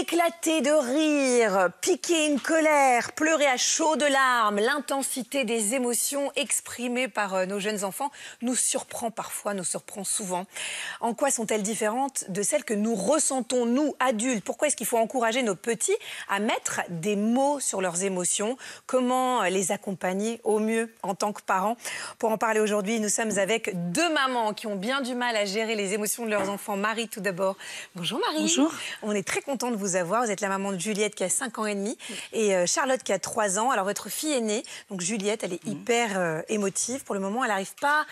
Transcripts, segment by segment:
Éclater de rire, piquer une colère, pleurer à chaudes larmes, l'intensité des émotions exprimées par euh, nos jeunes enfants nous surprend parfois, nous surprend souvent. En quoi sont-elles différentes de celles que nous ressentons, nous, adultes? Pourquoi est-ce qu'il faut encourager nos petits à mettre des mots sur leurs émotions? Comment les accompagner au mieux en tant que parents? Pour en parler aujourd'hui, nous sommes avec deux mamans qui ont bien du mal à gérer les émotions de leurs enfants. Marie, tout d'abord. Bonjour Marie. Bonjour. On est très content de vous avoir. Vous êtes la maman de Juliette qui a 5 ans et demi et euh, Charlotte qui a 3 ans. Alors votre fille aînée, donc Juliette, elle est Mhm. hyper euh, émotive. Pour le moment, elle n'arrive pas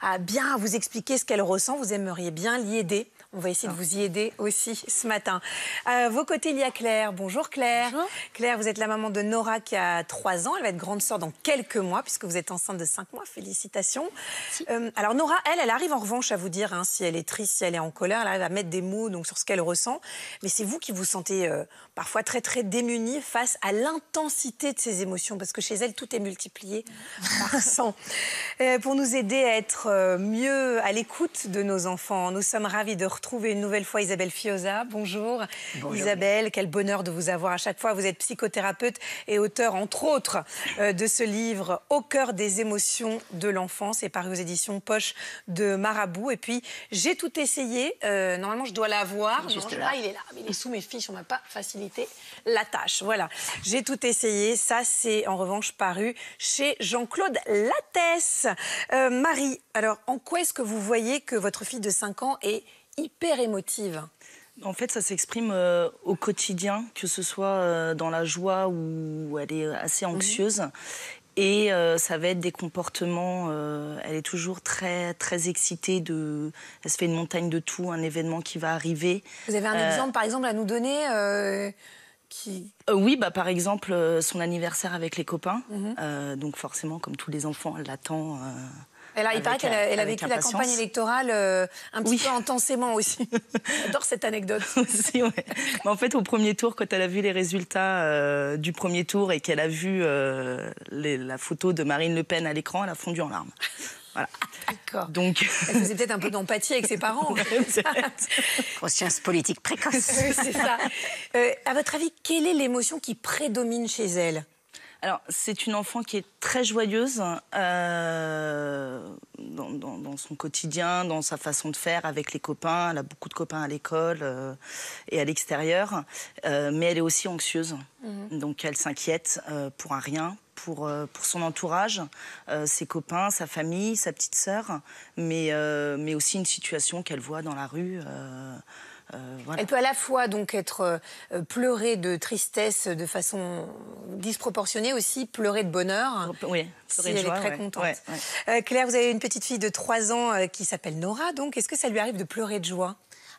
à bien vous expliquer ce qu'elle ressent. Vous aimeriez bien l'y aider. On va essayer de vous y aider aussi ce matin. À vos côtés, il y a Claire. Bonjour Claire. Bonjour. Claire, vous êtes la maman de Nora qui a 3 ans. Elle va être grande sœur dans quelques mois puisque vous êtes enceinte de 5 mois. Félicitations. Euh, alors Nora, elle, elle arrive en revanche à vous dire hein, si elle est triste, si elle est en colère. Elle arrive à mettre des mots donc, sur ce qu'elle ressent. Mais c'est vous qui vous sentez euh, parfois très très démunie face à l'intensité de ces émotions parce que chez elle, tout est multiplié par 100. Euh, pour nous aider à être mieux à l'écoute de nos enfants, nous sommes ravis de retrouver une nouvelle fois Isabelle Fioza. Bonjour. Isabelle, quel bonheur de vous avoir à chaque fois. Vous êtes psychothérapeute et auteur, entre autres, euh, de ce livre Au cœur des émotions de l'enfance et paru aux éditions Poche de Marabout. Et puis, j'ai tout essayé. Euh, normalement, je dois l'avoir. Ah, il est là. Mais il est sous mes fiches. On m'a pas facilité la tâche. Voilà. J'ai tout essayé. Ça, c'est en revanche paru chez Jean-Claude Lattès. Euh, Marie, alors, en quoi est-ce que vous voyez que votre fille de 5 ans est hyper émotive En fait, ça s'exprime euh, au quotidien, que ce soit euh, dans la joie où elle est assez anxieuse. Et euh, ça va être des comportements. elle est toujours très très excitée de. Elle se fait une montagne de tout, un événement qui va arriver. Vous avez un exemple, par exemple, à nous donner qui... Euh, oui, bah par exemple euh, son anniversaire avec les copains. Mhm. Euh, donc forcément, comme tous les enfants, elle l'attend. Elle a, il paraît qu'elle a, elle a vécu la campagne électorale euh, un petit Oui. peu intensément aussi. J'adore cette anecdote. aussi, ouais. Mais en fait, au premier tour, quand elle a vu les résultats euh, du premier tour et qu'elle a vu euh, les- la photo de Marine Le Pen à l'écran, elle a fondu en larmes. Voilà. D'accord. Donc, Elle faisait peut-être un peu d'empathie avec ses parents. Conscience politique précoce. Oui, c'est ça. Euh, à votre avis, quelle est l'émotion qui prédomine chez elle? Alors, c'est une enfant qui est très joyeuse euh, dans, dans- dans son quotidien, dans sa façon de faire avec les copains. Elle a beaucoup de copains à l'école euh, et à l'extérieur, Euh, mais elle est aussi anxieuse. Donc, elle s'inquiète pour un rien, pour, pour son entourage, euh, ses copains, sa famille, sa petite sœur, mais, euh, mais aussi une situation qu'elle voit dans la rue. euh, voilà. Elle peut à la fois donc être euh, pleurer de tristesse de façon disproportionnée, aussi pleurer de bonheur. Oui, Si elle est très ouais, contente. ouais, ouais. Euh, Claire, vous avez une petite fille de 3 ans euh, qui s'appelle Nora, donc est-ce que ça lui arrive de pleurer de joie?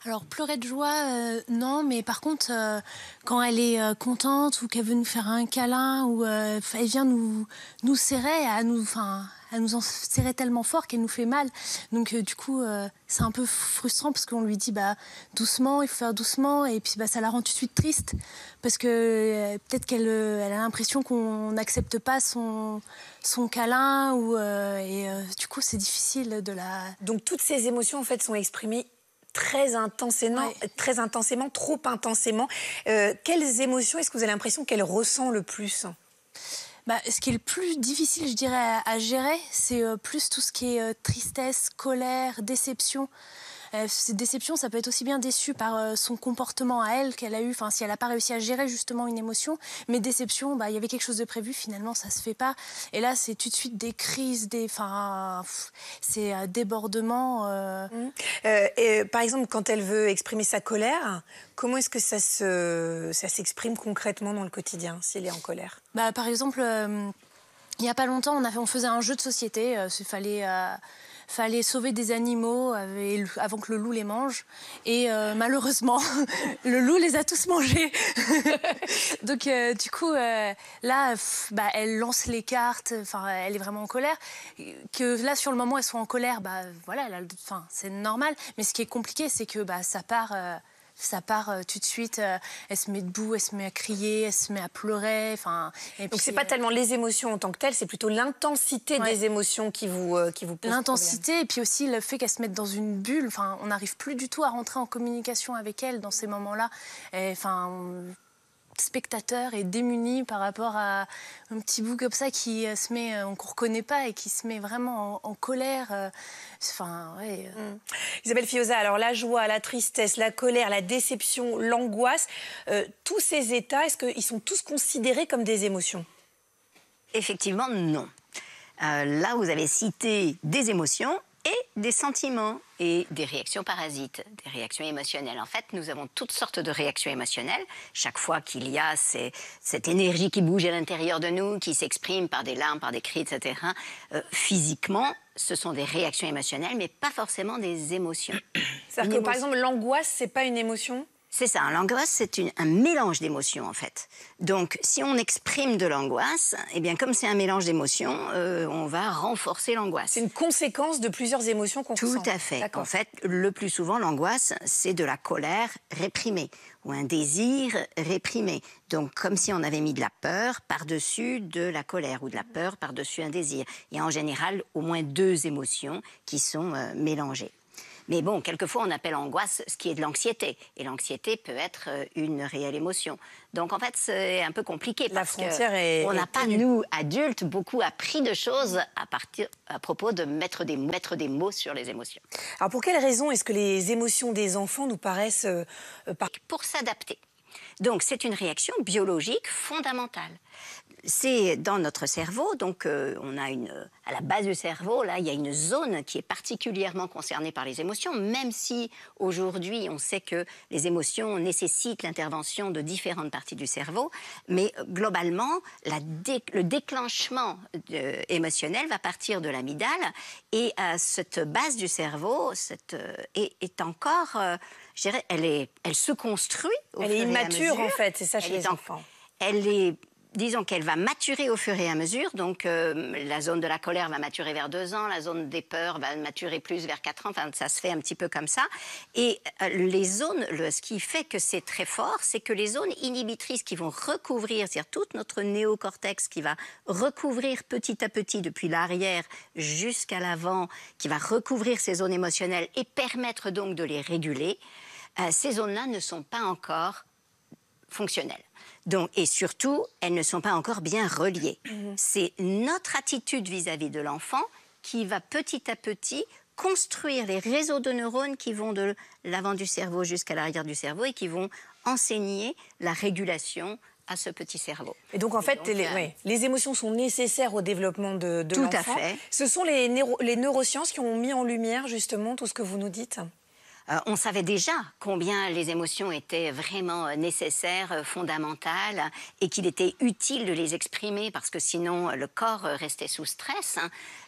Alors pleurer de joie, euh, non, mais par contre, euh, quand elle est euh, contente ou qu'elle veut nous faire un câlin ou elle vient nous, nous serrer, à nous, enfin, à nous en serrer tellement fort qu'elle nous fait mal. Donc du coup, c'est un peu frustrant parce qu'on lui dit bah doucement, il faut faire doucement, et puis bah ça la rend tout de suite triste parce que peut-être qu'elle elle a l'impression qu'on n'accepte pas son son câlin ou et du coup c'est difficile de la Donc toutes ces émotions en fait sont exprimées très intensément, très intensément, trop intensément. Euh, quelles émotions est-ce que vous avez l'impression qu'elle ressent le plus? Bah, ce qui est le plus difficile, je dirais, à, à gérer, c'est euh, plus tout ce qui est euh, tristesse, colère, déception. Euh, cette déception, ça peut être aussi bien déçu par euh, son comportement à elle qu'elle a eu, enfin si elle n'a pas réussi à gérer justement une émotion, mais déception, bah, il y avait quelque chose de prévu, finalement ça se fait pas. Et là, c'est tout de suite des crises, des, enfin, c'est euh, débordement. euh, Euh, et, par exemple, quand elle veut exprimer sa colère, comment est-ce que ça se, ça s'exprime concrètement dans le quotidien si elle est en colère? Bah, par exemple, euh, il n'y a pas longtemps, on, faisait un jeu de société. Il fallait, euh, fallait sauver des animaux avant que le loup les mange. Et euh, malheureusement, le loup les a tous mangés. Donc, euh, du coup, euh, là, bah, elle lance les cartes. Elle est vraiment en colère. Que là, sur le moment, elles sont en colère. Bah, voilà, elle c'est normal. Mais ce qui est compliqué, c'est que bah, ça part. Ça part euh, tout de suite. euh, elle se met debout, elle se met à crier, elle se met à pleurer. Enfin, Donc c'est pas euh, tellement les émotions en tant que telles, c'est plutôt l'intensité Ouais. des émotions qui vous qui vous pose L'intensité et puis aussi le fait qu'elle se mette dans une bulle. Enfin, on n'arrive plus du tout à rentrer en communication avec elle dans ces moments-là. Enfin, on- spectateur est démuni par rapport à un petit bout comme ça qui euh, se met, euh, qu'on reconnaît pas et qui se met vraiment en, en colère. euh, Enfin, ouais. problème. Isabelle Fioza, alors la joie, la tristesse, la colère, la déception, l'angoisse, euh, tous ces états, est-ce qu'ils sont tous considérés comme des émotions? Effectivement, non. Euh, là, vous avez cité des émotions et des sentiments et des réactions parasites, des réactions émotionnelles. En fait, nous avons toutes sortes de réactions émotionnelles. Chaque fois qu'il y a ces- cette énergie qui bouge à l'intérieur de nous, qui s'exprime par des larmes, par des cris, etc., euh, physiquement, ce sont des réactions émotionnelles, mais pas forcément des émotions. C'est-à-dire que par exemple l'angoisse, c'est pas une émotion? C'est ça, l'angoisse, c'est un mélange d'émotions en fait. Donc, si on exprime de l'angoisse, eh bien, comme c'est un mélange d'émotions, euh, on va renforcer l'angoisse. C'est une conséquence de plusieurs émotions qu'on Tout ressent. à fait. En fait, le plus souvent, l'angoisse, c'est de la colère réprimée ou un désir réprimé. Donc, comme si on avait mis de la peur par-dessus de la colère ou de la peur par-dessus un désir. Il y a en général au moins deux émotions qui sont euh, mélangées. Mais bon, quelquefois, on appelle angoisse ce qui est de l'anxiété. Et l'anxiété peut être euh, une réelle émotion. Donc, en fait, c'est un peu compliqué. La parce que frontière est- On n'a pas, nous, adultes, beaucoup appris de choses à, partir, à propos de mettre des, mettre des mots sur les émotions. Alors pour quelles raisons est-ce que les émotions des enfants nous paraissent euh, euh, par- pour s'adapter. Donc c'est une réaction biologique fondamentale. C'est dans notre cerveau, donc euh, on a une à la base du cerveau là, il y a une zone qui est particulièrement concernée par les émotions, même si aujourd'hui on sait que les émotions nécessitent l'intervention de différentes parties du cerveau, mais euh, globalement la dé- le déclenchement euh, émotionnel va partir de l'amygdale et à cette base du cerveau cette, euh, est, est encore euh, je dirais, elle, est, elle se construit. Au Elle est fur et à immature, en fait, c'est ça chez les en- enfants. Elle est, disons qu'elle va maturer au fur et à mesure. Donc, euh, la zone de la colère va maturer vers deux ans, la zone des peurs va maturer plus vers quatre ans. Enfin, ça se fait un petit peu comme ça. Et euh, les zones, ce qui fait que c'est très fort, c'est que les zones inhibitrices qui vont recouvrir, c'est-à-dire tout notre néocortex qui va recouvrir petit à petit depuis l'arrière jusqu'à l'avant, qui va recouvrir ces zones émotionnelles et permettre donc de les réguler, euh, ces zones-là ne sont pas encore fonctionnelles. Donc, et surtout, elles ne sont pas encore bien reliées. C'est notre attitude vis-à-vis de l'enfant qui va petit à petit construire les réseaux de neurones qui vont de l'avant du cerveau jusqu'à l'arrière du cerveau et qui vont enseigner la régulation à ce petit cerveau. Et donc en fait, donc, les, euh, les émotions sont nécessaires au développement de, de Tout à l'enfant. fait. Ce sont les neurosciences qui ont mis en lumière justement tout ce que vous nous dites. Euh, on savait déjà combien les émotions étaient vraiment euh, nécessaires, euh, fondamentales, et qu'il était utile de les exprimer parce que sinon le corps restait sous stress.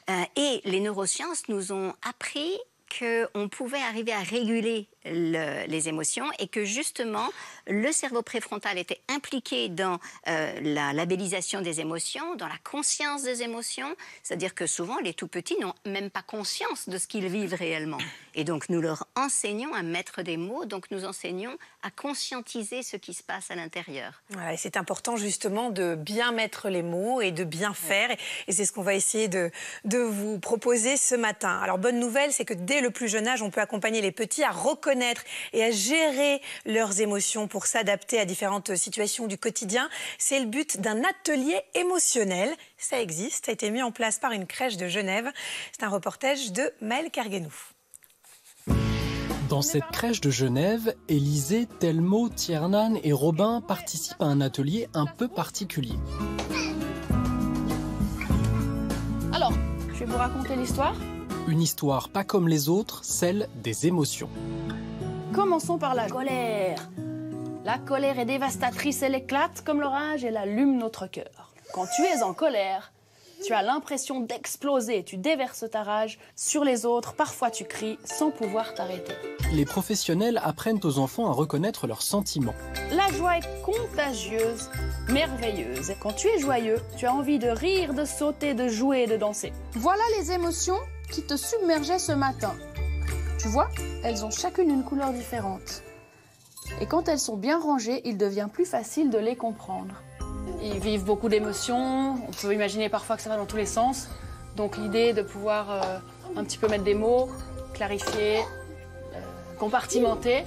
hein. Et les neurosciences nous ont appris qu'on pouvait arriver à réguler le- les émotions et que justement le cerveau préfrontal était impliqué dans euh, la labellisation des émotions, dans la conscience des émotions, c'est-à-dire que souvent les tout petits n'ont même pas conscience de ce qu'ils vivent réellement. Et donc nous leur enseignons à mettre des mots, donc nous enseignons à conscientiser ce qui se passe à l'intérieur. Voilà, c'est important justement de bien mettre les mots et de bien faire. Et- Et c'est ce qu'on va essayer de, de vous proposer ce matin. Alors, bonne nouvelle, c'est que dès le plus jeune âge, on peut accompagner les petits à reconnaître et à gérer leurs émotions pour s'adapter à différentes situations du quotidien. C'est le but d'un atelier émotionnel. Ça existe, ça a été mis en place par une crèche de Genève. C'est un reportage de Maël Kerguenou. Dans cette crèche de Genève, Élisée, Telmo, Tiernan et Robin participent à un atelier un peu particulier. Alors, je vais vous raconter l'histoire. Une histoire pas comme les autres, celle des émotions. Commençons par la colère. La colère est dévastatrice, elle éclate comme l'orage, elle allume notre cœur. Quand tu es en colère, tu as l'impression d'exploser, tu déverses ta rage sur les autres, parfois tu cries sans pouvoir t'arrêter. Les professionnels apprennent aux enfants à reconnaître leurs sentiments. La joie est contagieuse, merveilleuse. Et quand tu es joyeux, tu as envie de rire, de sauter, de jouer et de danser. Voilà les émotions qui te submergeaient ce matin. Tu vois, elles ont chacune une couleur différente. Et quand elles sont bien rangées, il devient plus facile de les comprendre. Ils vivent beaucoup d'émotions, on peut imaginer parfois que ça va dans tous les sens. Donc l'idée de pouvoir euh, un petit peu mettre des mots, clarifier, euh, compartimenter,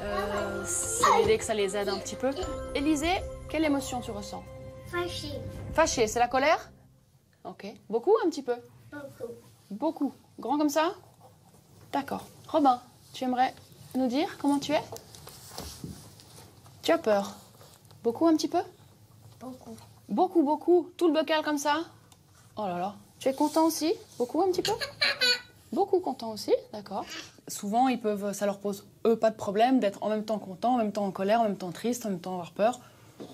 euh, c'est l'idée que ça les aide un petit peu. Élisée, quelle émotion tu ressens? Fâché. Fâché, c'est la colère? Ok. Beaucoup, un petit peu? Beaucoup. Beaucoup. Grand comme ça D'accord. Robin, tu aimerais nous dire comment tu es Tu as peur Beaucoup, un petit peu Beaucoup. Beaucoup, beaucoup. Tout le bocal comme ça Oh là là. Tu es content aussi Beaucoup, un petit peu Beaucoup content aussi, d'accord. Souvent, ils peuvent, ça leur pose, eux, pas de problème d'être en même temps content, en même temps en colère, en même temps triste, en même temps avoir peur.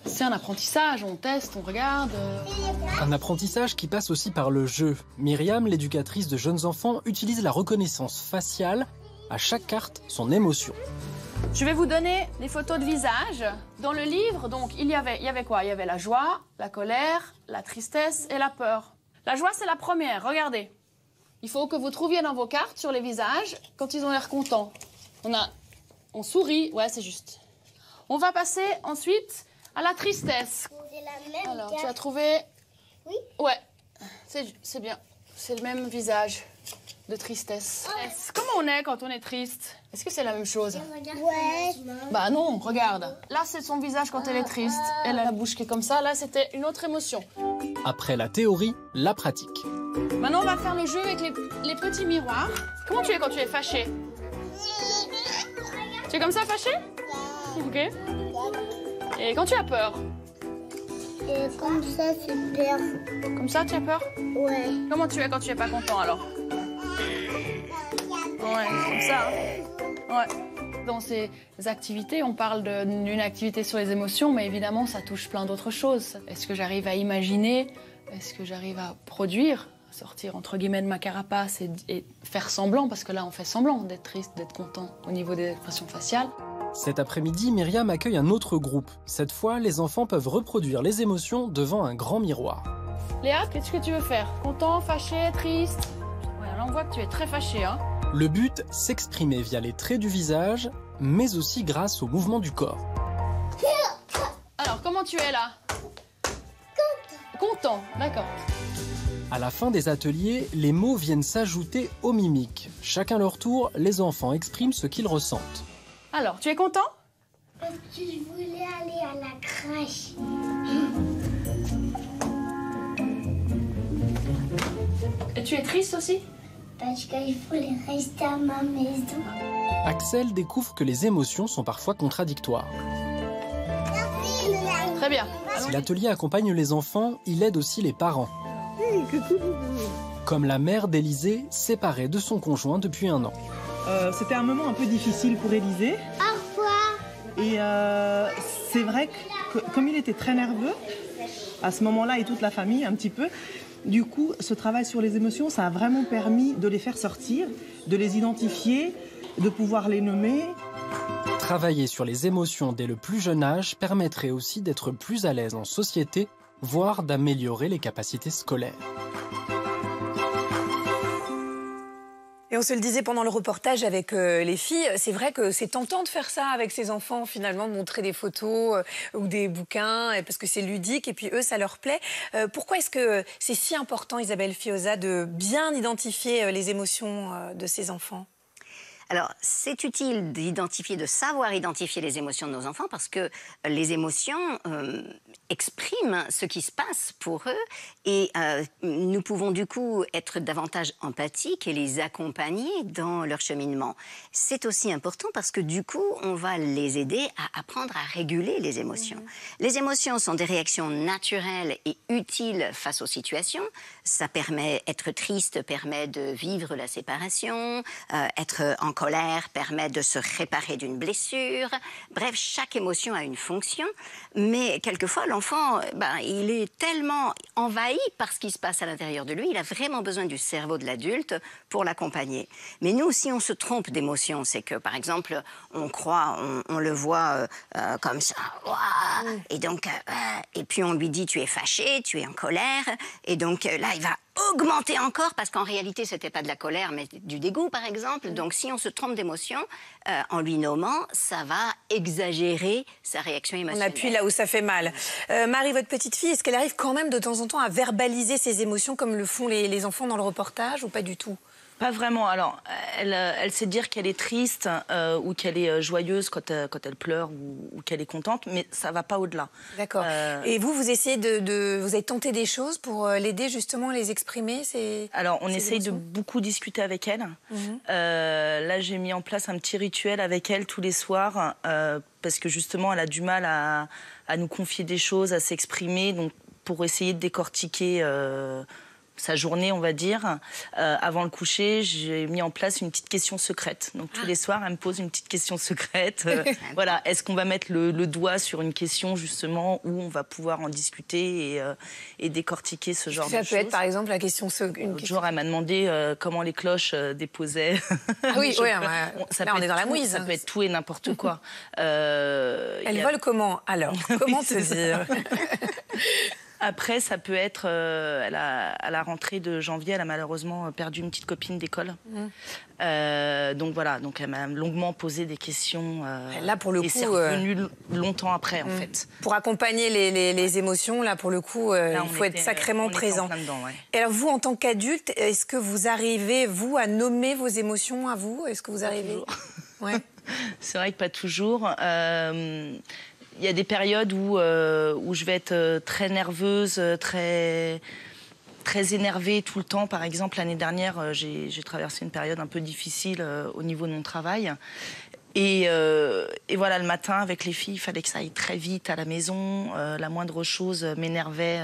C'est un apprentissage, on teste, on regarde. euh. Un apprentissage qui passe aussi par le jeu. Myriam, l'éducatrice de jeunes enfants, utilise la reconnaissance faciale. À chaque carte, son émotion. Je vais vous donner des photos de visage. Dans le livre, donc, il y avait, il y avait quoi? Il y avait la joie, la colère, la tristesse et la peur. La joie, c'est la première. Regardez. Il faut que vous trouviez dans vos cartes sur les visages quand ils ont l'air contents. On a, on sourit. Ouais, c'est juste. On va passer ensuite à la tristesse. C'est la même Alors, tu as trouvé Oui. Ouais, c'est c'est bien. C'est le même visage de tristesse. Comment on est quand on est triste? Est-ce que c'est la même chose? Ouais. Bah non, regarde. Là, c'est son visage quand elle est triste. Elle a la bouche qui est comme ça. Là, c'était une autre émotion. Après la théorie, la pratique. Maintenant, on va faire le jeu avec les, les petits miroirs. Comment tu es quand tu es fâché Tu es comme ça fâché Ok. Et quand tu as peur Et comme ça, c'est peur. Comme ça, tu as peur Ouais. Comment tu es quand tu es pas content alors Ouais, comme ça. hein. Ouais. Dans ces activités, on parle d'une activité sur les émotions, mais évidemment, ça touche plein d'autres choses. Est-ce que j'arrive à imaginer Est-ce que j'arrive à produire Sortir entre guillemets de ma carapace et, et faire semblant, parce que là, on fait semblant d'être triste, d'être content au niveau des expressions faciales. Cet après-midi, Myriam accueille un autre groupe. Cette fois, les enfants peuvent reproduire les émotions devant un grand miroir. Léa, qu'est-ce que tu veux faire? Content, fâché, triste? Ouais, là, on voit que tu es très fâché, hein Le but, s'exprimer via les traits du visage, mais aussi grâce au mouvement du corps. Alors, comment tu es là? Content. Content, d'accord. À la fin des ateliers, les mots viennent s'ajouter aux mimiques. Chacun leur tour, les enfants expriment ce qu'ils ressentent. Alors, tu es content? Parce que je voulais aller à la crèche? Et tu es triste aussi? Parce qu'il voulait rester à ma maison. Axel découvre que les émotions sont parfois contradictoires. Très bien. Si l'atelier accompagne les enfants, il aide aussi les parents. Comme la mère d'Élisée, séparée de son conjoint depuis un an. Euh, C'était un moment un peu difficile pour Élisée. Au revoir. Et euh, c'est vrai que, que comme il était très nerveux, à ce moment-là, et toute la famille un petit peu, du coup, ce travail sur les émotions, ça a vraiment permis de les faire sortir, de les identifier, de pouvoir les nommer. Travailler sur les émotions dès le plus jeune âge permettrait aussi d'être plus à l'aise en société, voire d'améliorer les capacités scolaires. Et on se le disait pendant le reportage avec euh, les filles, c'est vrai que c'est tentant de faire ça avec ses enfants, finalement, de montrer des photos euh, ou des bouquins, parce que c'est ludique, et puis eux, ça leur plaît. Euh, pourquoi est-ce que c'est si important, Isabelle Fioza, de bien identifier les émotions de ses enfants? Alors, c'est utile d'identifier, de savoir identifier les émotions de nos enfants parce que les émotions expriment ce qui se passe pour eux et euh, nous pouvons du coup être davantage empathiques et les accompagner dans leur cheminement. C'est aussi important parce que du coup, on va les aider à apprendre à réguler les émotions. Les émotions sont des réactions naturelles et utiles face aux situations. Ça permet, être triste permet de vivre la séparation, euh, être en colère permet de se réparer d'une blessure. Bref, chaque émotion a une fonction, mais quelquefois l'enfant, euh, ben, il est tellement envahi par ce qui se passe à l'intérieur de lui, il a vraiment besoin du cerveau de l'adulte pour l'accompagner. Mais nous, si on se trompe d'émotion, c'est que par exemple, on croit, on, on le voit euh, euh, comme ça, Ouah et donc, euh, et puis on lui dit tu es fâché, tu es en colère, et donc là il va augmenter encore parce qu'en réalité c'était pas de la colère mais du dégoût par exemple. Donc si on se trompe d'émotion euh, en lui nommant, ça va exagérer sa réaction On émotionnelle. appuie là où ça fait mal. Euh, Marie, votre petite fille, est-ce qu'elle arrive quand même de temps en temps à verbaliser ses émotions comme le font les, les enfants dans le reportage ou pas du tout? Pas vraiment. Alors, elle, euh, elle sait dire qu'elle est triste euh, ou qu'elle est euh, joyeuse quand, euh, quand elle pleure ou, ou qu'elle est contente, mais ça va pas au-delà. D'accord. Euh, Et vous, vous essayez de, de- Vous avez tenté des choses pour l'aider justement à les exprimer c'est... Alors, on Ces essaye de beaucoup discuter avec elle. Mhm. Là, j'ai mis en place un petit rituel avec elle tous les soirs parce que justement, elle a du mal à, à nous confier des choses, à s'exprimer. Donc, pour essayer de décortiquer sa journée, on va dire, euh, avant le coucher, j'ai mis en place une petite question secrète. Donc, Ah. tous les soirs, elle me pose une petite question secrète. Euh, voilà, est-ce qu'on va mettre le, le doigt sur une question justement où on va pouvoir en discuter et, euh, et décortiquer ce genre Ça de peut choses être par exemple la question. se- Une L'autre question... jour, elle m'a demandé comment les cloches déposaient. Ah oui, ça Là, peut on est dans la mouise. Ça peut être tout et n'importe quoi. Elle a- vole comment alors? Comment te ça. dire? Après, ça peut être euh, à la rentrée de janvier, elle a malheureusement perdu une petite copine d'école. Mhm. Euh, donc voilà, donc elle m'a longuement posé des questions. euh, Là, pour le et coup, c'est euh, revenu l- longtemps après, en Mm. fait. Pour accompagner les, les- les émotions, là, pour le coup, euh, Là, il faut était- être sacrément présent. dedans, ouais. Et alors, vous, en tant qu'adulte, est-ce que vous arrivez, vous, à nommer vos émotions à vous? Est-ce que vous arrivez? Ouais. C'est vrai que pas toujours. Euh, Il y a des périodes où, euh, je vais être euh, très nerveuse, euh, très, très énervée tout le temps. Par exemple, l'année dernière, j'ai traversé une période un peu difficile au niveau de mon travail. Et, voilà, le matin, avec les filles, il fallait que ça aille très vite à la maison. La moindre chose m'énervait.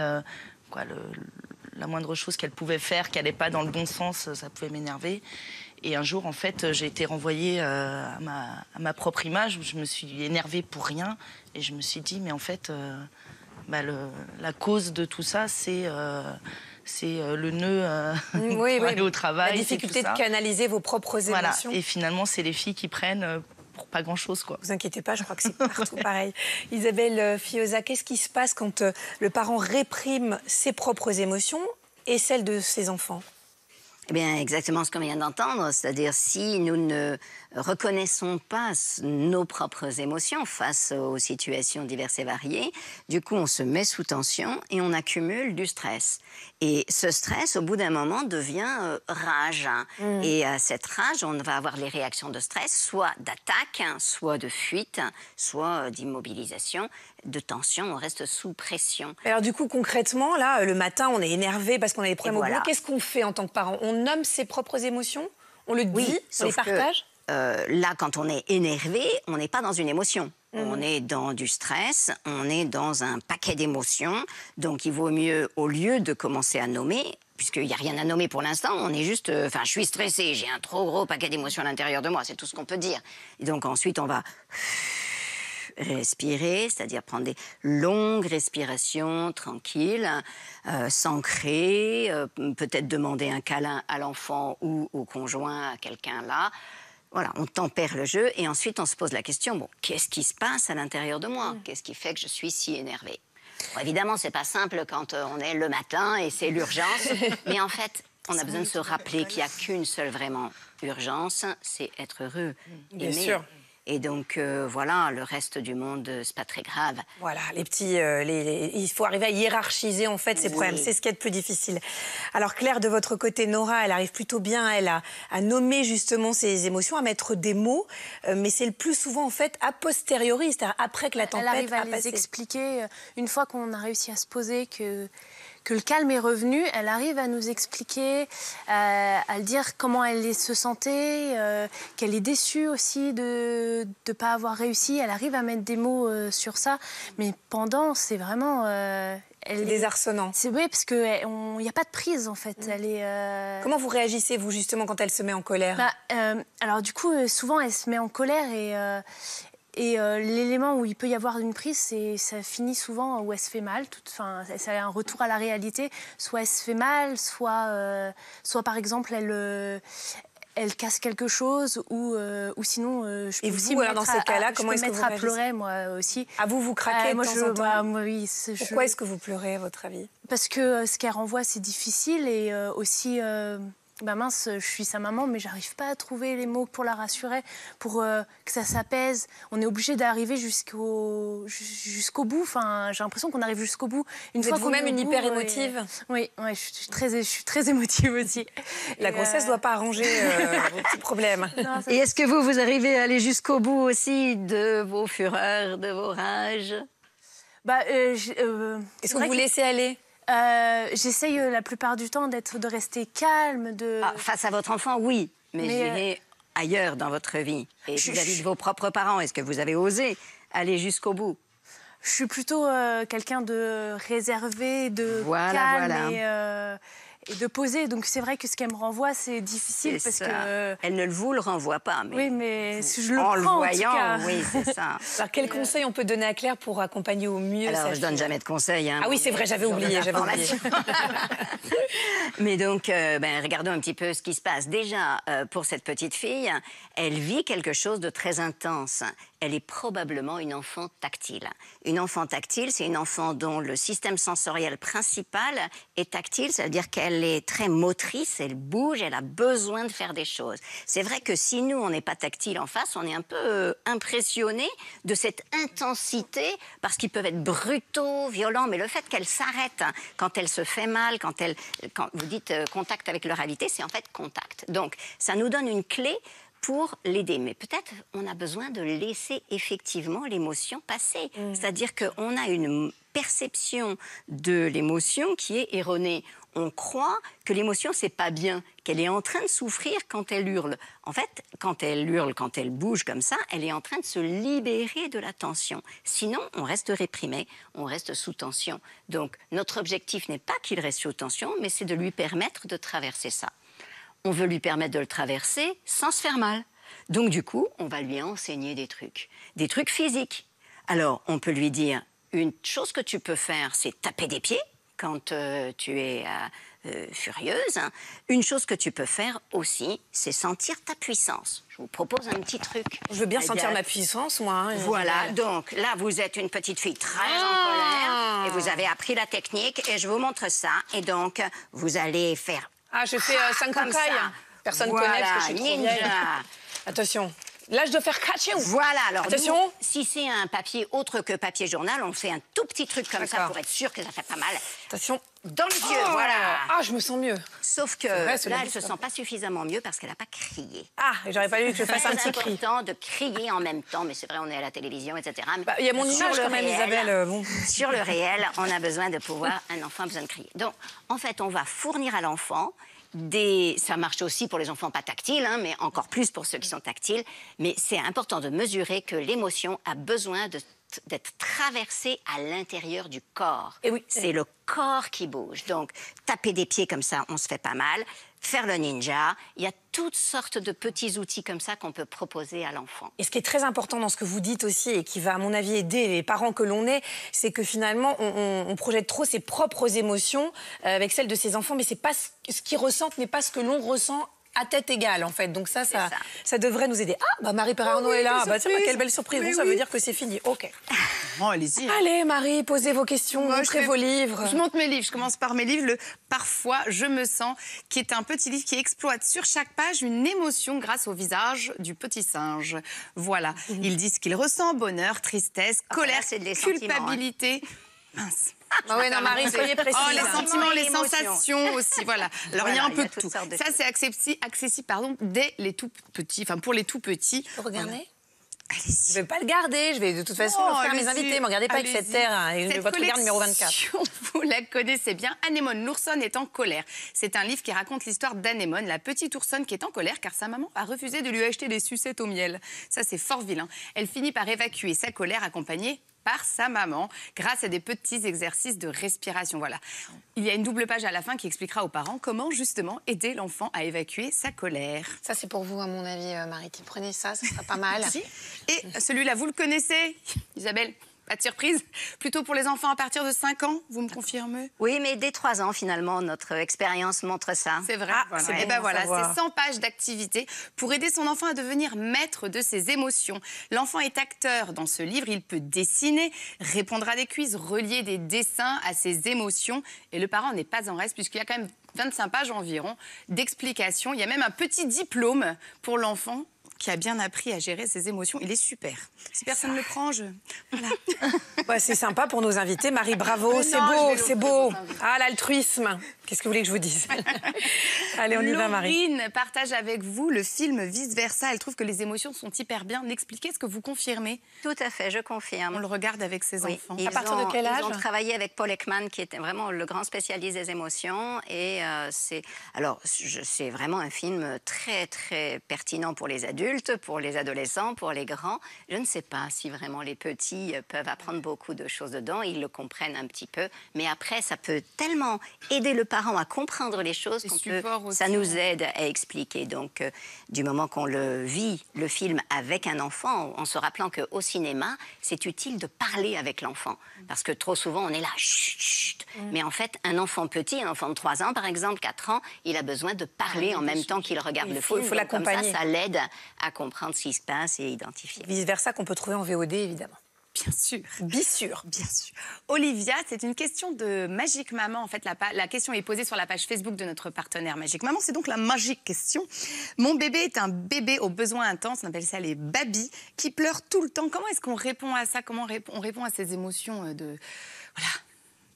la moindre chose qu'elle pouvait faire, qui n'allait pas dans le bon sens, ça pouvait m'énerver. Et un jour, en fait, j'ai été renvoyée euh, à, ma, à ma propre image, où je me suis énervée pour rien. Et je me suis dit, mais en fait, euh, bah, le- la cause de tout ça, c'est euh, c'est euh, le nœud euh, Oui, pour oui. aller au travail. La difficulté de canaliser vos propres Voilà. émotions. Et finalement, c'est les filles qui prennent pour pas grand-chose, quoi. Vous inquiétez pas, je crois que c'est partout pareil. Isabelle Fioza, qu'est-ce qui se passe quand le parent réprime ses propres émotions et celles de ses enfants? Eh bien, exactement ce qu'on vient d'entendre, c'est-à-dire si nous ne reconnaissons pas nos propres émotions face aux situations diverses et variées, du coup, on se met sous tension et on accumule du stress. Et ce stress, au bout d'un moment, devient euh, rage. hein. Et à cette rage, on va avoir les réactions de stress, soit d'attaque, hein, soit de fuite, hein, soit euh, d'immobilisation, de tension. On reste sous pression. Alors du coup, concrètement, là, le matin, on est énervé parce qu'on a des problèmes au boulot. Qu'est-ce qu'on fait en tant que parent? On nomme ses propres émotions? On le dit Oui, On les que, partage? euh, là, quand on est énervé, on n'est pas dans une émotion. Mhm. On est dans du stress, on est dans un paquet d'émotions. Donc, il vaut mieux, au lieu de commencer à nommer, puisqu'il n'y a rien à nommer pour l'instant, on est juste. euh, Enfin, je suis stressée, j'ai un trop gros paquet d'émotions à l'intérieur de moi, c'est tout ce qu'on peut dire. Et donc, ensuite, on va respirer, c'est-à-dire prendre des longues respirations tranquilles, euh, s'ancrer, euh, peut-être demander un câlin à l'enfant ou au conjoint, à quelqu'un là. Voilà, on tempère le jeu et ensuite on se pose la question bon, qu'est-ce qui se passe à l'intérieur de moi? Qu'est-ce qui fait que je suis si énervée? Bon, Évidemment, c'est pas simple quand euh, on est le matin et c'est l'urgence, mais en fait, on a besoin de se rappeler qu'il n'y a qu'une seule vraiment urgence, c'est être heureux, Bien aimer. sûr. Et donc euh, voilà, le reste du monde, euh, c'est pas très grave. Voilà, les petits, euh, les- les- il faut arriver à hiérarchiser en fait ces Oui. problèmes. C'est ce qui est le plus difficile. Alors Claire, de votre côté, Nora, elle arrive plutôt bien, elle a à nommer justement ses émotions, à mettre des mots, euh, mais c'est le plus souvent en fait a posteriori, c'est-à-dire après que la tempête Elle arrive à a les passé. expliquer une fois qu'on a réussi à se poser que que le calme est revenu, elle arrive à nous expliquer, euh, à le dire comment elle se sentait, euh, qu'elle est déçue aussi de ne pas avoir réussi. Elle arrive à mettre des mots euh, sur ça, mais pendant, c'est vraiment. euh, elle est- désarçonnant. C'est oui, parce qu'il n'y a pas de prise en fait. Elle est. euh, Comment vous réagissez vous justement quand elle se met en colère? Bah, euh, alors du coup, souvent, elle se met en colère et, euh, et euh, l'élément où il peut y avoir une prise, c'est ça finit souvent où elle se fait mal. Enfin, c'est un retour à la réalité. Soit elle se fait mal, soit, euh, soit par exemple, elle, euh, elle casse quelque chose ou, euh, ou sinon euh, je peux Et aussi vous, alors, dans ces à- cas-là, à- comment est-ce que vous mettre à pleurer moi aussi. Ah, vous, vous craquez Euh, de moi, temps je, en temps bah, moi, oui, c'est- je- Pourquoi est-ce que vous pleurez, à votre avis? Parce que ce qu'elle renvoie, c'est difficile et aussi, bah mince, je suis sa maman, mais j'arrive pas à trouver les mots pour la rassurer, pour euh, que ça s'apaise. On est obligé d'arriver jusqu'au jusqu'au bout. Enfin, j'ai l'impression qu'on arrive jusqu'au bout. Une Vous êtes qu'on vous-même est au une bout, hyper émotive Oui, ouais, je suis très, je suis très émotive aussi. La Et, grossesse euh, ne doit pas arranger euh, vos petits problèmes. non, Et est-ce que vous, vous arrivez à aller jusqu'au bout aussi de vos fureurs, de vos rages? Bah, euh, euh, Est-ce que vous vous laissez aller? Euh, J'essaye euh, la plupart du temps d'être, de rester calme, de. Ah, Face à votre enfant, oui, mais, Mais, je dirais ailleurs dans votre vie. Et vis-à-vis de vos propres parents, est-ce que vous avez osé aller jusqu'au bout? Je suis plutôt euh, quelqu'un de réservé, de Voilà, calme voilà. Et, euh, et de posé. Donc c'est vrai que ce qu'elle me renvoie, c'est difficile parce ça. que. Elle ne vous le renvoie pas, mais Oui, mais je le en prends le en tout voyant, cas. oui, c'est ça. Alors, quel conseil on peut donner à Claire pour accompagner au mieux Alors, sa je donne fille jamais de conseils. hein, Ah oui, c'est vrai, j'avais oublié, j'avais oublié. Mais donc, euh, ben, regardons un petit peu ce qui se passe. Déjà, euh, pour cette petite fille, elle vit quelque chose de très intense. Elle est probablement une enfant tactile. Une enfant tactile, c'est une enfant dont le système sensoriel principal est tactile, c'est-à-dire qu'elle est très motrice, elle bouge, elle a besoin de faire des choses. C'est vrai que si nous, on n'est pas tactile en face, on est un peu euh, impressionné de cette intensité, parce qu'ils peuvent être brutaux, violents, mais le fait qu'elle s'arrête hein, quand elle se fait mal, quand elle, quand vous dites euh, contact avec le réalité, c'est en fait contact. Donc, ça nous donne une clé pour l'aider. Mais peut-être on a besoin de laisser effectivement l'émotion passer. C'est-à-dire qu'on a une perception de l'émotion qui est erronée. On croit que l'émotion, c'est pas bien, qu'elle est en train de souffrir quand elle hurle. En fait, quand elle hurle, quand elle bouge comme ça, elle est en train de se libérer de la tension. Sinon, on reste réprimé, on reste sous tension. Donc, notre objectif n'est pas qu'il reste sous tension, mais c'est de lui permettre de traverser ça on veut lui permettre de le traverser sans se faire mal. Donc du coup, on va lui enseigner des trucs, des trucs physiques. Alors, on peut lui dire, une chose que tu peux faire, c'est taper des pieds quand euh, tu es euh, euh, furieuse. Une chose que tu peux faire aussi, c'est sentir ta puissance. Je vous propose un petit truc. Je veux bien Eh sentir ma puissance, moi. hein, Voilà, donc là, vous êtes une petite fille très Ah. en colère et vous avez appris la technique et je vous montre ça. Et donc, vous allez faire Ah, je fais euh, 5 comme cailles. ça. Personne Voilà, connaît parce que je suis trop. Attention. Là, je dois faire catcher ou Voilà, alors Attention. nous, si c'est un papier autre que papier journal, on fait un tout petit truc comme ça pour être sûr que ça fait pas mal. Attention. Dans les yeux, Oh voilà. Ah, je me sens mieux. Sauf que vrai, c'est là, elle se sent pas suffisamment mieux parce qu'elle n'a pas crié. Ah, j'aurais pas vu que je fasse un petit cri. important de crier en même temps, mais c'est vrai, on est à la télévision, etc. Bah, Il y a mon image le quand même, réel, Isabelle. euh, Bon. Sur le réel, on a besoin de pouvoir, un enfant a besoin de crier. Donc, en fait, on va fournir à l'enfant des. Ça marche aussi pour les enfants pas tactiles, hein, mais encore plus pour ceux qui sont tactiles. Mais c'est important de mesurer que l'émotion a besoin de d'être traversée à l'intérieur du corps. Et oui. C'est le corps qui bouge. Donc, taper des pieds comme ça, on se fait pas mal. Faire le ninja, il y a toutes sortes de petits outils comme ça qu'on peut proposer à l'enfant. Et ce qui est très important dans ce que vous dites aussi et qui va, à mon avis, aider les parents que l'on est, c'est que finalement, on, projette trop ses propres émotions euh, avec celles de ses enfants, mais pas ce, qu'ils ressentent, mais pas ce que l'on ressent à tête égale, en fait. Donc ça, ça, ça. ça devrait nous aider. Ah, bah Marie Perarno est là. quelle Bah, tiens, bah, surprise. quelle belle surprise. Bon, ça oui. veut dire que c'est fini. OK. Bon, allez-y. Allez, Marie, posez vos questions, Moi, je montrez fais- vos livres. Je monte mes livres. Je commence par mes livres. Le Parfois, je me sens, qui est un petit livre qui exploite sur chaque page une émotion grâce au visage du petit singe. Voilà. Il dit ce qu'il ressent bonheur, tristesse, Ah, colère, là, c'est les sentiments, hein. culpabilité. Mince. Ah ouais, non, Marie, soyez précise. Oh, les hein. sentiments, les sensations aussi, voilà. Alors, il y a Voilà, un peu de tout. de Ça, c'est accessi- accessible, pardon, dès les tout petits, enfin, pour les tout petits. Regardez Je Allez-y. vais pas le garder, je vais de toute façon Oh, à mes invités. Ne regardez pas avec cette terre, hein, Cette votre regard numéro 24. collection, Vous la connaissez bien. Anémone, l'oursonne est en colère. C'est un livre qui raconte l'histoire d'Anémone, la petite oursonne qui est en colère car sa maman a refusé de lui acheter des sucettes au miel. Ça, c'est fort vilain. Elle finit par évacuer sa colère accompagnée par sa maman grâce à des petits exercices de respiration. Voilà. Il y a une double page à la fin qui expliquera aux parents comment justement aider l'enfant à évacuer sa colère. Ça, c'est pour vous, à mon avis, euh, Marie. Prenez ça, ça sera pas mal. Si. Et celui-là, vous le connaissez, Isabelle? Pas de surprise. Plutôt pour les enfants à partir de 5 ans, vous me confirmez? Oui, mais dès 3 ans, finalement, notre expérience montre ça. C'est vrai. Ah, voilà. Et bon ben voilà, c'est 100 pages d'activité pour aider son enfant à devenir maître de ses émotions. L'enfant est acteur dans ce livre. Il peut dessiner, répondre à des quiz, relier des dessins à ses émotions. Et le parent n'est pas en reste puisqu'il y a quand même 25 pages environ d'explications. Il y a même un petit diplôme pour l'enfant qui a bien appris à gérer ses émotions. Il est super. Si personne ne le prend, je... Voilà. Ouais, c'est sympa pour nos invités. Marie, bravo, Mais c'est beau, c'est beau. Ah, l'altruisme. Qu'est-ce que vous voulez que je vous dise Allez, on y va, Marie. Laurine partage avec vous le film Vice Versa. Elle trouve que les émotions sont hyper bien expliquées. Est-ce que vous confirmez Tout à fait, je confirme. On le regarde avec ses Oui, enfants. ils À partir de quel âge Ils ont travaillé avec Paul Ekman, qui était vraiment le grand spécialiste des émotions. Et euh, c'est alors c'est vraiment un film très très pertinent pour les adultes, pour les adolescents, pour les grands. Je ne sais pas si vraiment les petits euh, peuvent apprendre beaucoup de choses dedans. Ils le comprennent un petit peu, mais après ça peut tellement aider le parent à comprendre les choses peut. Ça nous aide à expliquer. Donc, euh, du moment qu'on le vit, le film avec un enfant, en se rappelant qu'au cinéma, c'est utile de parler avec l'enfant. Parce que trop souvent, on est là, chut, chut. Mais en fait, un enfant petit, un enfant de 3 ans, par exemple, 4 ans, il a besoin de parler en même temps qu'il regarde Il le film. il faut comme ça, l'accompagner. ça l'aide à comprendre ce qui se passe et identifier. Vice versa qu'on peut trouver en VOD, évidemment. Bien sûr. Bien sûr. Bien sûr. Olivia, c'est une question de Magique Maman. En fait, la, question est posée sur la page Facebook de notre partenaire Magique Maman. C'est donc la magique question. Mon bébé est un bébé aux besoins intenses, on appelle ça les babys, qui pleurent tout le temps. Comment est-ce qu'on répond à ça? Comment on répond à ces émotions euh, de... Voilà.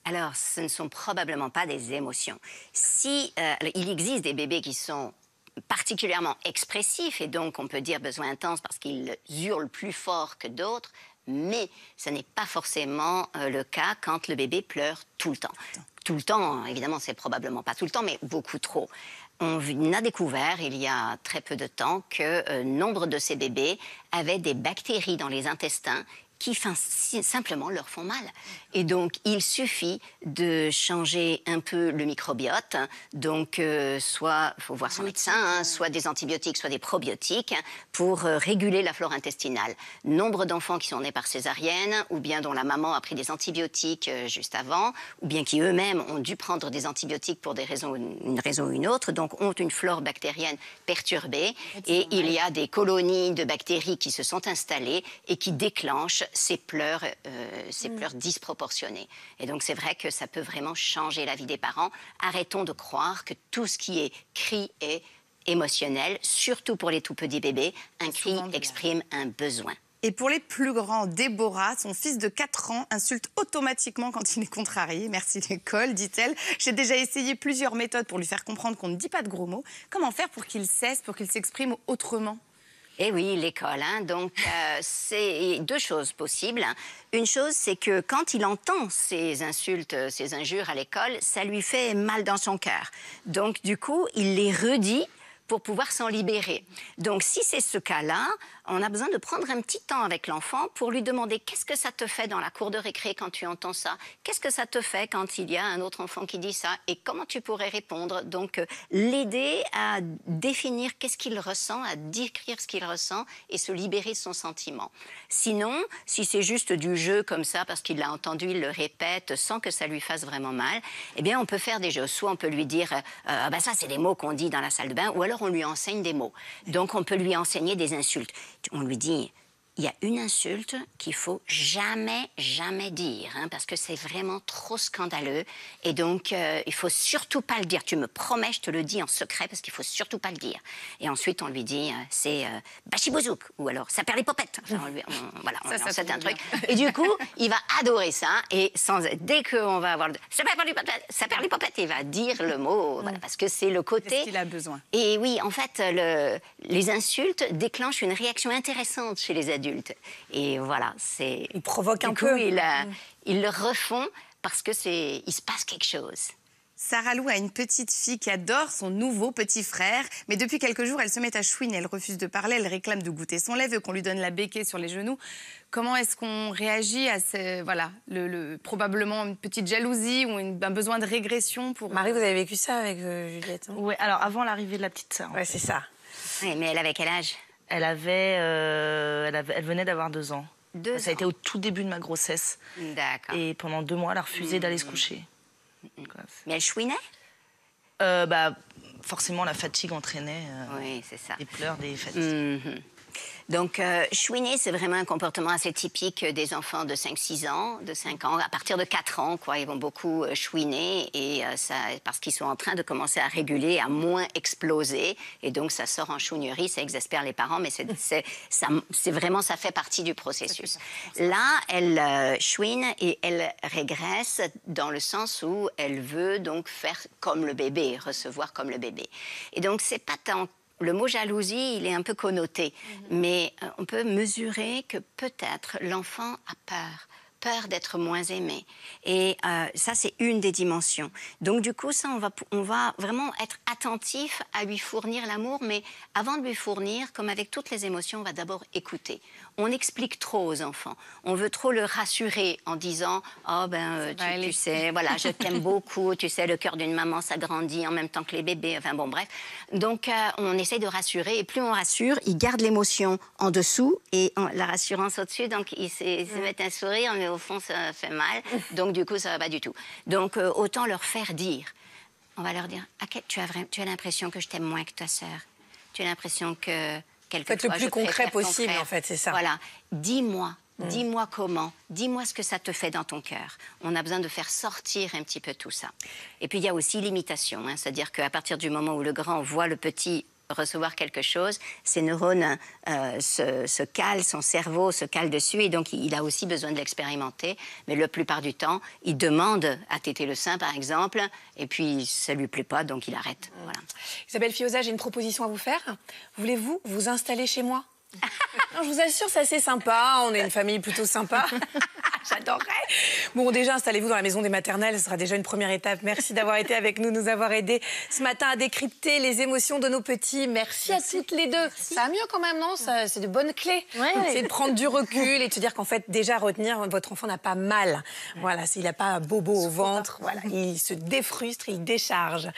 Alors, ce ne sont probablement pas des émotions. Si euh, il existe des bébés qui sont particulièrement expressifs et donc on peut dire besoin intense parce qu'ils hurlent plus fort que d'autres, mais ce n'est pas forcément euh, le cas quand le bébé pleure tout le temps. Tout le temps, évidemment, c'est probablement pas tout le temps, mais beaucoup trop. On a découvert il y a très peu de temps que euh, nombre de ces bébés avaient des bactéries dans les intestins qui fin- si- simplement leur font mal. Et donc, il suffit de changer un peu le microbiote. Donc, euh, soit, il faut voir son médecin, hein, soit des antibiotiques, soit des probiotiques, pour euh, réguler la flore intestinale. Nombre d'enfants qui sont nés par césarienne, ou bien dont la maman a pris des antibiotiques euh, juste avant, ou bien qui eux-mêmes ont dû prendre des antibiotiques pour des raisons, une raison ou une autre, donc ont une flore bactérienne perturbée. Et il y a des colonies de bactéries qui se sont installées et qui déclenchent ces pleurs, euh, ces pleurs disproportionnés. Et donc c'est vrai que ça peut vraiment changer la vie des parents. Arrêtons de croire que tout ce qui est cri est émotionnel, surtout pour les tout petits bébés. Un cri exprime un besoin. Et pour les plus grands, Déborah, son fils de 4 ans, insulte automatiquement quand il est contrarié. Merci l'école, dit-elle. J'ai déjà essayé plusieurs méthodes pour lui faire comprendre qu'on ne dit pas de gros mots. Comment faire pour qu'il cesse, pour qu'il s'exprime autrement? Eh oui, l'école. hein. Donc, euh, c'est deux choses possibles. Une chose, c'est que quand il entend ces insultes, ces injures à l'école, ça lui fait mal dans son cœur. Donc, du coup, il les redit pour pouvoir s'en libérer. Donc, si c'est ce cas-là, on a besoin de prendre un petit temps avec l'enfant pour lui demander qu'est-ce que ça te fait dans la cour de récré quand tu entends ça? Qu'est-ce que ça te fait quand il y a un autre enfant qui dit ça? Et comment tu pourrais répondre? Donc, euh, l'aider à définir qu'est-ce qu'il ressent, à décrire ce qu'il ressent et se libérer de son sentiment. Sinon, si c'est juste du jeu comme ça, parce qu'il l'a entendu, il le répète sans que ça lui fasse vraiment mal, eh bien, on peut faire des jeux. Soit on peut lui dire, euh, Ah ben ça, c'est des mots qu'on dit dans la salle de bain, ou alors on lui enseigne des mots. Donc, on peut lui enseigner des insultes. On lui dit, il y a une insulte qu'il faut jamais, jamais dire, hein, parce que c'est vraiment trop scandaleux. Et donc, euh, il faut surtout pas le dire. Tu me promets, je te le dis en secret, parce qu'il faut surtout pas le dire. Et ensuite, on lui dit, euh, c'est euh, bachibouzouk, ou alors ça perd les popettes. Enfin, on lui- on- voilà, on Ça, lui ça enseigne un truc. Et du coup, il va adorer ça. Et sans, dès qu'on va avoir le, ça perd les popettes, ça perd les popettes, il va dire le mot, voilà, parce que c'est le côté. Qu'il a besoin Et oui, en fait, le- les insultes déclenchent une réaction intéressante chez les adultes. Et voilà, c'est. Ils provoquent Du un coup, peu. Ils, euh, ils le refont parce que c'est, il se passe quelque chose. Sarah Lou a une petite fille qui adore son nouveau petit frère, mais depuis quelques jours, elle se met à chouiner, elle refuse de parler, elle réclame de goûter son lait, veut qu'on lui donne la béquée sur les genoux. Comment est-ce qu'on réagit à ce, voilà, le, le- probablement une petite jalousie ou une- un besoin de régression pour Marie, vous avez vécu ça avec euh, Juliette hein? Ouais, alors avant l'arrivée de la petite sœur. Ouais, c'est ça. Oui, mais elle avait quel âge? Elle avait, euh, elle avait, elle venait d'avoir deux ans. Deux Ça a été au tout début de ma grossesse. D'accord. Et pendant deux mois, elle a refusé d'aller se coucher. Mais elle chouinait? Euh, bah, forcément, la fatigue entraînait euh, Oui, c'est ça. des pleurs, des fatigues. Mhm. Donc, euh, chouiner, c'est vraiment un comportement assez typique des enfants de 5-6 ans, de 5 ans. À partir de 4 ans, quoi, ils vont beaucoup euh, chouiner et euh, ça, parce qu'ils sont en train de commencer à réguler, à moins exploser. Et donc, ça sort en chouinerie, ça exaspère les parents, mais c'est, vraiment, ça fait partie du processus. Là, elle euh, chouine et elle régresse dans le sens où elle veut donc faire comme le bébé, recevoir comme le bébé. Et donc, c'est pas tant le mot jalousie, il est un peu connoté, mais euh, on peut mesurer que peut-être l'enfant a peur peur d'être moins aimé. Et euh, ça, c'est une des dimensions. Donc, du coup, ça, on va, on va vraiment être attentif à lui fournir l'amour, mais avant de lui fournir, comme avec toutes les émotions, on va d'abord écouter. On explique trop aux enfants. On veut trop le rassurer en disant Oh, ben, euh, tu, tu sais, voilà, je t'aime beaucoup, tu sais, le cœur d'une maman, ça grandit en même temps que les bébés. Enfin, bon, bref. Donc, euh, on essaye de rassurer, et plus on rassure, il garde l'émotion en dessous et en- la rassurance au-dessus. Donc, il se, il se met un sourire, mais au fond, ça fait mal. Donc, du coup, ça va pas du tout. Donc, euh, autant leur faire dire. On va leur dire Ah, tu as, tu as l'impression que je t'aime moins que ta sœur. Tu as l'impression que quelquefois Faites le plus concret possible, en fait, c'est ça. Voilà. Dis-moi. Mm. Dis-moi comment, dis-moi ce que ça te fait dans ton cœur. On a besoin de faire sortir un petit peu tout ça. Et puis il y a aussi l'imitation, hein, c'est-à-dire qu'à partir du moment où le grand voit le petit recevoir quelque chose, ses neurones euh, se, se calent, son cerveau se cale dessus, et donc il a aussi besoin de l'expérimenter. Mais la plupart du temps, il demande à téter le sein, par exemple, et puis ça lui plaît pas, donc il arrête. Voilà. Isabelle Fioza, j'ai une proposition à vous faire. Voulez-vous vous installer chez moi? Non, Je vous assure, c'est assez sympa. On est une famille plutôt sympa. J'adorerais. Bon, déjà, installez-vous dans la maison des maternelles. Ce sera déjà une première étape. Merci d'avoir été avec nous, nous avoir aidés ce matin à décrypter les émotions de nos petits. Merci, à toutes les deux. Ça va mieux quand même, non? C'est de bonnes clés. C'est de prendre du recul et de se dire qu'en fait, déjà, retenir, votre enfant n'a pas mal. Voilà, s'il n'a pas bobo au ventre, voilà, il se défrustre, il décharge.